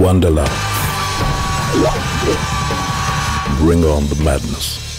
Wonderland. Bring on the madness.